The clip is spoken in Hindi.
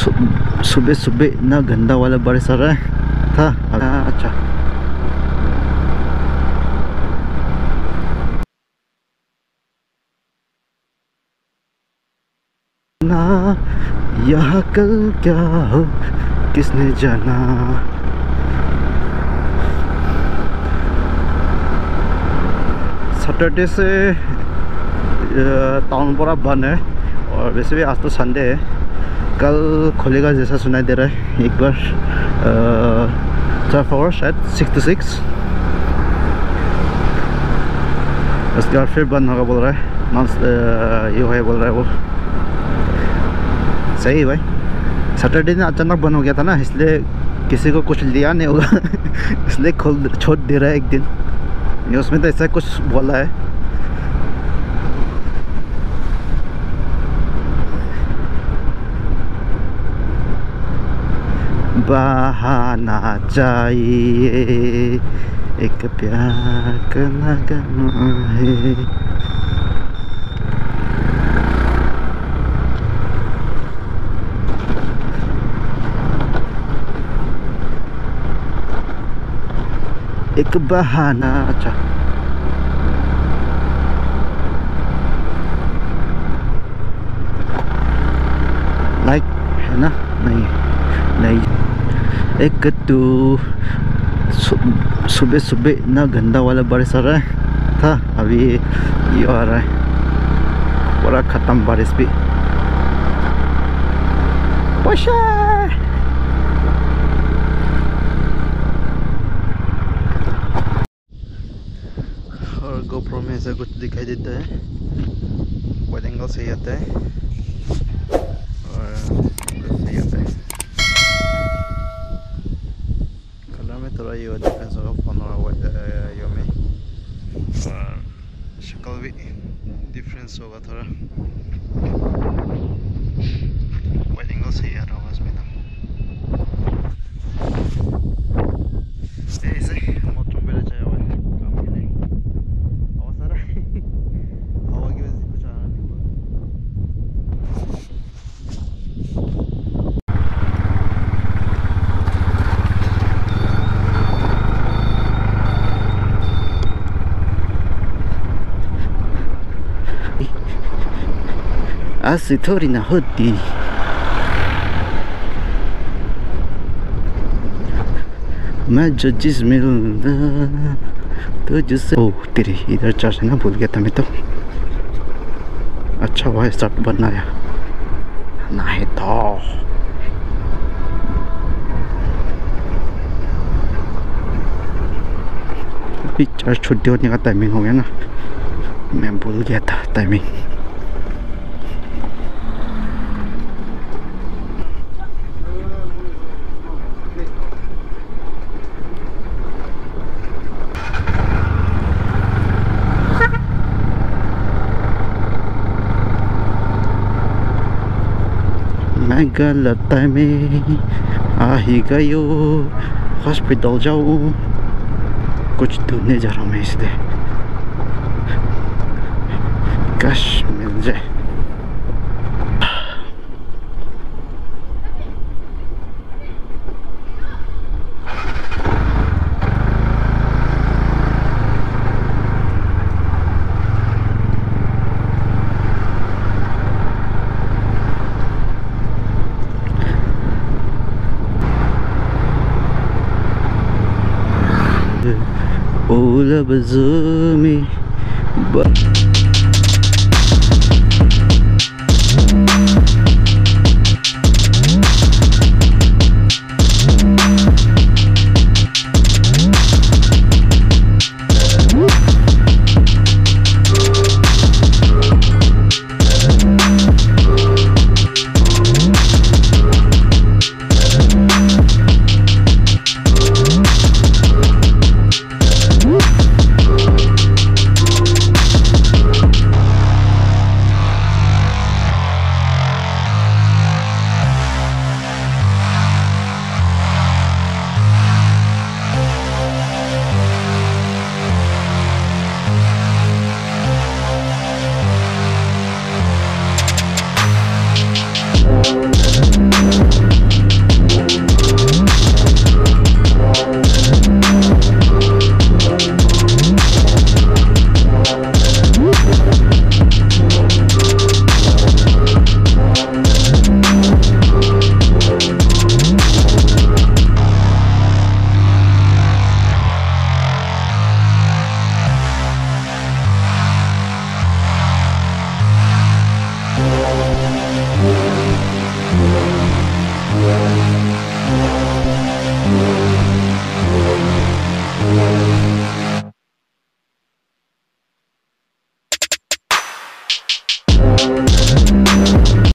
सुबह सुबह इतना गंदा वाला बारिश आ रहा है। था। अच्छा। ना, यह कल क्या हो, किसने जाना? सैटरडे से टाउन पूरा बंद है और वैसे भी आज तो संडे है। कल खुलेगा जैसा सुनाई दे रहा है। एक बार ट्वेल्व आवर शायद सिक्स टू सिक्स उसके बाद फिर बंद होगा बोल रहा है। नॉन ये है बोल रहा है वो। सही भाई। सैटरडे दिन अचानक बंद हो गया था ना, इसलिए किसी को कुछ लिया नहीं होगा। इसलिए खोल, छोड़ दे रहा है एक दिन। न्यूज़ में तो ऐसा कुछ बोला है। बहाना चाहिए एक प्यार करना करना है एक बहाना अच्छा लाइक है ना नहीं नहीं एक तो सुबह सुबह इतना गंदा वाला बारिश आ रहा है। था, अभी ये आ रहा है। पूरा ख़त्म बारिश भी। और गोप्रो में ऐसा कुछ दिखाई देता है। वाइड एंगल सही आता है और सही आता है कलर में थोड़ा ये डिफरेंस होगा फ़ोन और यो में और शक्ल भी डिफरेंस होगा थोड़ा वाइड एंगल सही आ रहा होगा इसमें ना ऐसे मोटर में चाहिए हुआ है काम के लिए हवा सारा हवा की वजह से कुछ आ रहा नहीं आज थोड़ी ना होती मैं जो जिस मिलना तो जिससे ओ तेरे इधर चार्ज है ना भूल गया था मैं तो अच्छा हुआ स्टार्ट बनाया नहीं तो चार्ज छुट्टी होने का टाइमिंग हो गया ना मैं भूल गया था टाइमिंग गलत में आ ही गयो। हॉस्पिटल जाओ कुछ ढूँढने जा रहा हूँ मैं इसलिए कश मिल जाए। Gula Bazumi. Bye.